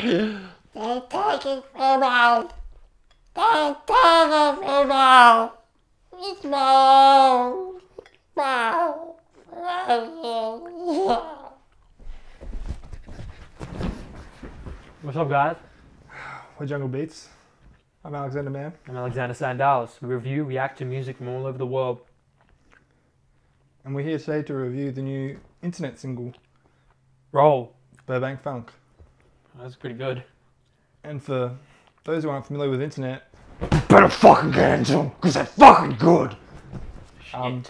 They're taking me out. They're taking me out. It's my What's up, guys? We're Jungle Beats. I'm Alexander Mann. I'm Alexander Sandalis. We review, react to music from all over the world. And we're here today to review the new internet single, Roll. Burbank Funk. That's pretty good. And for those who aren't familiar with internet, better fucking get into them, because they're fucking good. Um,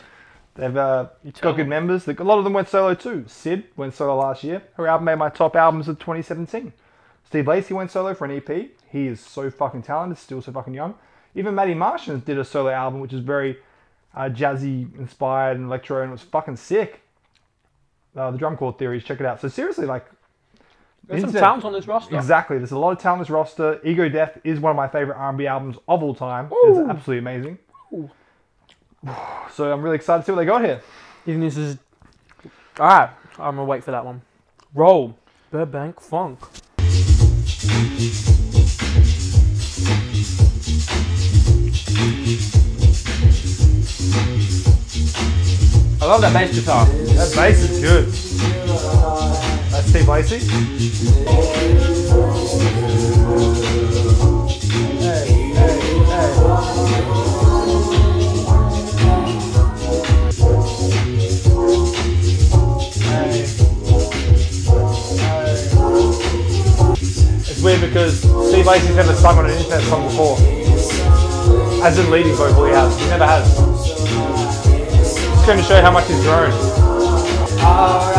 they've uh, got good members. A lot of them went solo too. Syd went solo last year. Her album made my top albums of 2017. Steve Lacy went solo for an EP. He is so fucking talented, still so fucking young. Even Matt Martians did a solo album, which is very uh, jazzy inspired and electro, and it was fucking sick. Uh, the drum chord theories, check it out. So seriously, like There's some talent on this roster. Exactly. There's a lot of talent on this roster. Ego Death is one of my favorite R&B albums of all time. It's absolutely amazing. Ooh. So I'm really excited to see what they got here. Even this is. Alright, I'm gonna wait for that one. Roll. Burbank Funk. I love that bass guitar. That bass is good. That's Steve Hey, hey, hey. Hey. Hey. It's weird because Steve Lacy's never sung on an internet song before. As in leading vocal, he has. He never has. Just going to show you how much he's grown.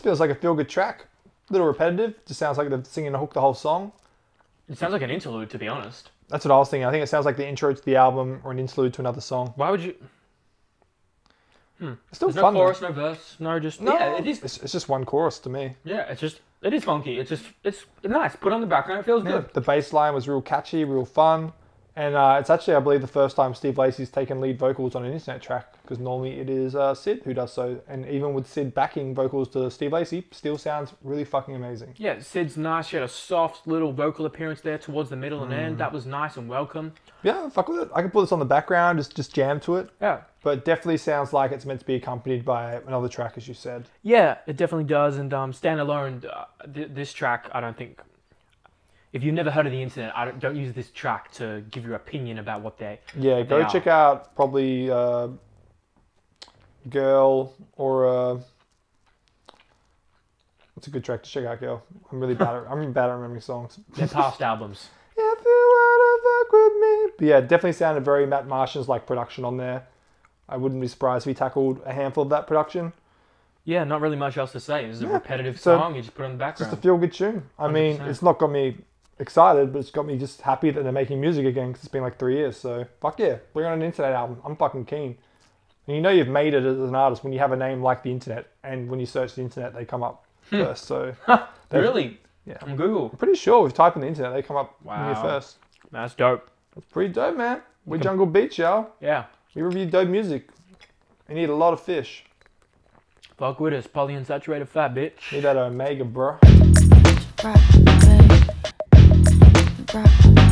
Just feels like a feel good track. A little repetitive. Just sounds like they're singing a hook the whole song. It sounds like an interlude, to be honest. That's what I was thinking. I think it sounds like the intro to the album or an interlude to another song. Why would you? Hmm. It's still There's no fun. though. chorus, no verse, no just. No, Yeah, it is. It's, it's just one chorus to me. Yeah, it's just. It is funky. It's just. It's nice. Put on the background. It feels Yeah, good. the bass line was real catchy, real fun. And uh, it's actually, I believe, the first time Steve Lacy's taken lead vocals on an internet track because normally it is uh, Syd who does so. And even with Syd backing vocals to Steve Lacy, still sounds really fucking amazing. Yeah, Syd's nice. She had a soft little vocal appearance there towards the middle and Mm. end. That was nice and welcome. Yeah, fuck with it. I can put this on the background, just just jam to it. Yeah. But definitely sounds like it's meant to be accompanied by another track, as you said. Yeah, it definitely does. And um, standalone, uh, th- this track, I don't think. If you've never heard of the internet, I don't, don't use this track to give your opinion about what they. Yeah, go They are. check out probably uh, Girl or uh, it's a good track to check out, Girl. I'm really bad. At, I'm bad at remembering songs. Their past albums. If you wanna fuck with me, but yeah, definitely sounded very Matt Martians like production on there. I wouldn't be surprised if he tackled a handful of that production. Yeah, not really much else to say. It's a Yeah, repetitive so song. You just put it on the background. Just a feel good tune. I mean, 100%. it's not got me excited, but it's got me just happy that they're making music again because it's been like three years. So fuck yeah, bring on an internet album. I'm fucking keen. And you know you've made it as an artist when you have a name like the internet, and when you search the internet, they come up hmm. first. So really? Yeah. On Google. I'm pretty sure if you type in the internet, they come up near Wow. first. That's dope. That's pretty dope, man. We Okay. Jungle Beats, y'all. Yeah. We review dope music. You need a lot of fish. Fuck with us. Polyunsaturated fat, bitch. Need that omega, bro. Rock, breath.